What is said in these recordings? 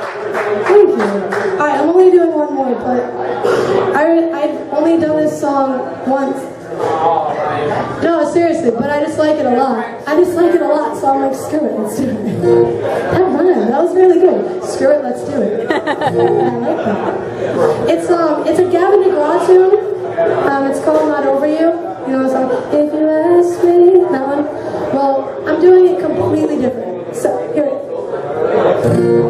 Thank you. Alright, I'm only doing one more, but I, I've only done this song once. No, seriously, but I just like it a lot. I just like it a lot, so I'm like, screw it, let's do it. that rhymed, that was really good. Screw it, let's do it. I like that. It's, um, it's a Gavin DeGraw tune. Um, it's called Not Over You. You know, it's like, if you ask me, that one. Well, I'm doing it completely different. So, here it is.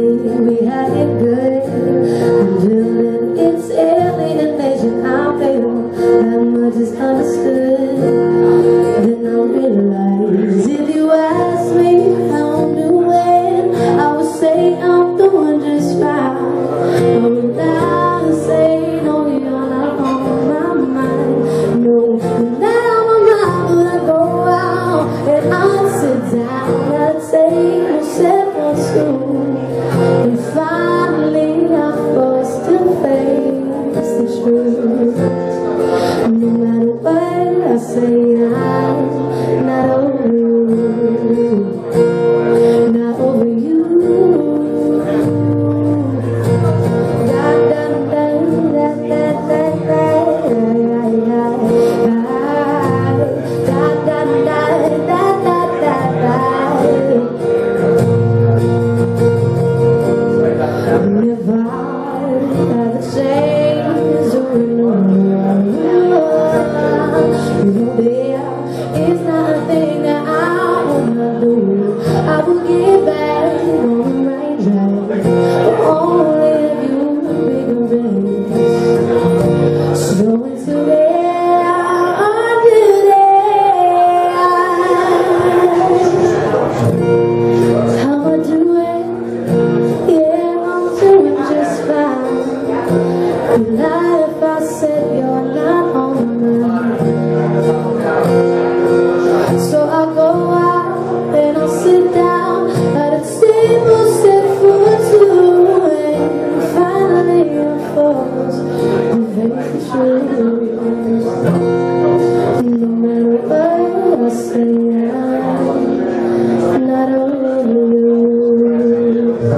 Baby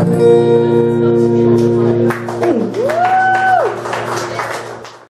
Amen.